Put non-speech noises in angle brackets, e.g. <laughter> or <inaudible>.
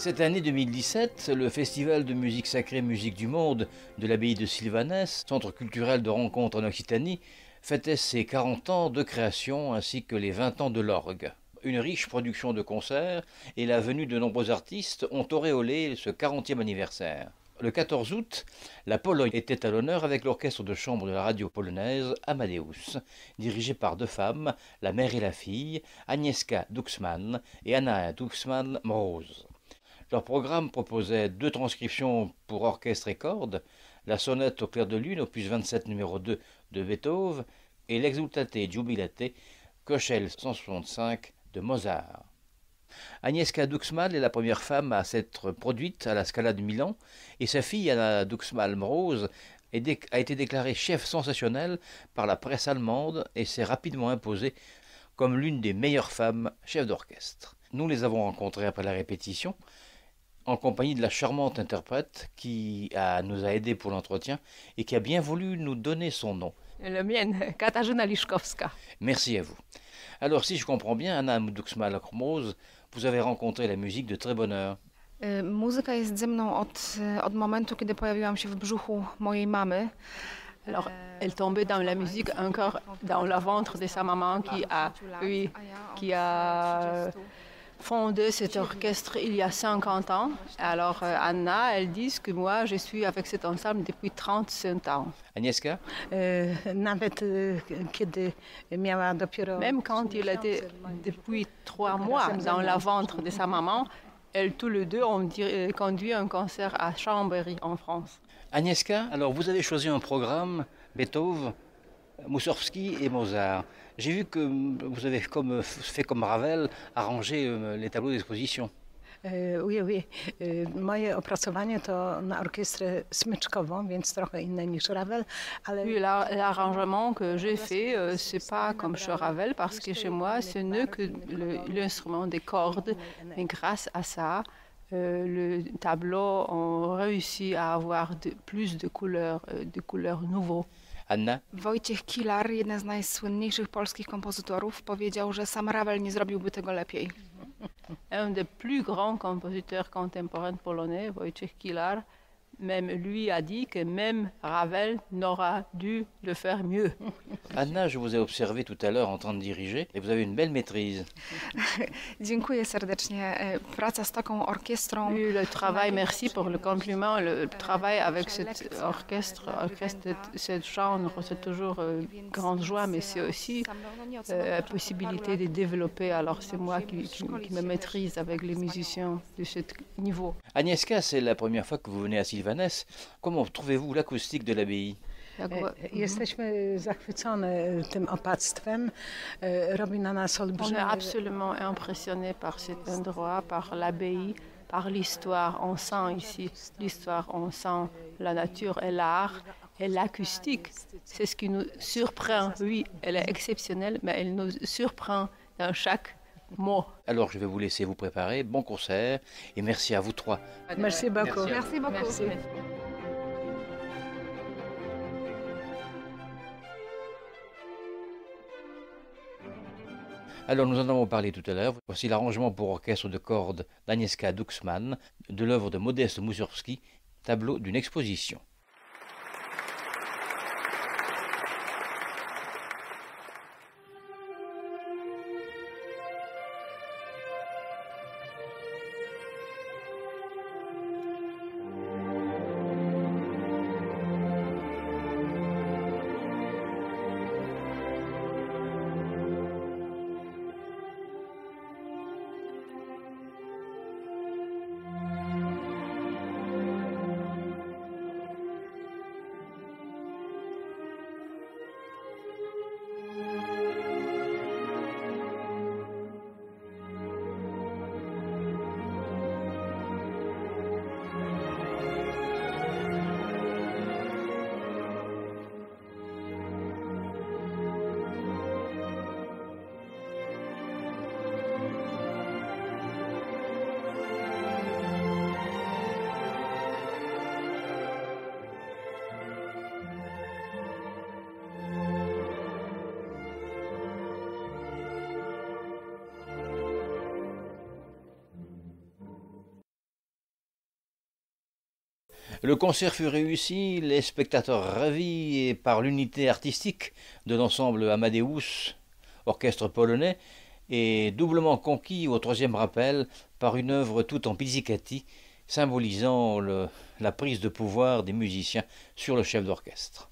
Cette année 2017, le Festival de musique sacrée Musique du Monde de l'abbaye de Sylvanès, centre culturel de rencontre en Occitanie, fêtait ses 40 ans de création ainsi que les 20 ans de l'orgue. Une riche production de concerts et la venue de nombreux artistes ont auréolé ce 40e anniversaire. Le 14 août, la Pologne était à l'honneur avec l'orchestre de chambre de la radio polonaise Amadeus, dirigé par deux femmes, la mère et la fille, Agnieszka Duxman et Anna Duxman-Mroz. Leur programme proposait deux transcriptions pour orchestre et cordes, la sonate au clair de lune, opus 27 numéro 2 de Beethoven, et l'exultate jubilate, Köchel 165 de Mozart. Agnieszka Duxmal est la première femme à s'être produite à la Scala de Milan et sa fille Anna Duxmal-Mrose a été déclarée chef sensationnel par la presse allemande et s'est rapidement imposée comme l'une des meilleures femmes chefs d'orchestre. Nous les avons rencontrées après la répétition en compagnie de la charmante interprète qui a, nous a aidés pour l'entretien et qui a bien voulu nous donner son nom. Le mien, <laughs> Katarzyna Liszkowska. Merci à vous. Alors, si je comprends bien, Anna Duxmal vous avez rencontré la musique de très bonne heure. Y, Muzyka jest ze mną od, od momentu, kiedy pojawiłam się w brzuchu mojej mamy. Alors, elle tombait dans la musique encore dans le ventre de sa maman qui a, oui, qui a fondé cet orchestre il y a 50 ans. Alors, euh, Anna, elle dit que moi, je suis avec cet ensemble depuis 35 ans. Agnieszka? E, Nawet e, kiedy miała dopiero... Même quand il était depuis trois mois dans le ventre de sa maman, elles tous les deux ont euh, conduit un concert à Chambéry en France. Agnieszka, alors vous avez choisi un programme Beethoven, Moussorgsky et Mozart. J'ai vu que vous avez comme, fait comme Ravel arrangé euh, les tableaux d'exposition. E, Oui, oui. E, Moje opracowanie to na orkiestrę smyczkową, więc trochę inne niż Ravel, ale la- l'arrangement que j'ai fait, euh, c'est pas comme chez Ravel, parce que chez moi, ce n'est que l'instrument des cordes. Mais grâce à ça, euh, le tableau ont réussi à avoir de- plus de couleurs, euh, de couleurs nouveaux. Anna Wojciech Kilar, jeden z najsłynniejszych polskich kompozytorów, powiedział, że sam Ravel nie zrobiłby tego lepiej. Un des plus grands compositeurs contemporains polonais, Wojciech Kilar, même lui a dit que même Ravel n'aura dû le faire mieux. Anna, je vous ai observé tout à l'heure en train de diriger et vous avez une belle maîtrise. <laughs> Dziękuję serdecznie. E, Praca z taką orkiestrą Oui, le travail, merci pour le compliment. Le travail avec cet orchestre, orchestre cette chambre, c'est toujours euh, grande joie, mais c'est aussi euh, la possibilité de développer. Alors c'est moi qui, qui- qui me maîtrise avec les musiciens de ce niveau. Agnieszka, c'est la première fois que vous venez à Sylvanès. Comment trouvez-vous l'acoustique de l'abbaye? Jak- e, jesteśmy zachwycone tym opactwem. E, Robi na nas On est absolument impressionné par cet endroit, par l'abbaye, par l'histoire. On sent ici l'histoire, on sent la nature et l'art et l'acoustique. C'est ce qui nous surprend. Oui, elle est exceptionnelle, mais elle nous surprend dans chaque mot. Alors je vais vous laisser vous préparer. Bon concert et merci à vous trois. Merci beaucoup. Merci beaucoup. Merci. Alors nous en avons parlé tout à l'heure. Voici l'arrangement pour orchestre de cordes d'Agnieszka Duxman de l'œuvre de Modeste Moussorgsky, tableau d'une exposition. Le concert fut réussi, les spectateurs ravis par l'unité artistique de l'ensemble Amadeus, orchestre polonais, et doublement conquis au troisième rappel par une œuvre toute en pizzicati, symbolisant la prise de pouvoir des musiciens sur le chef d'orchestre.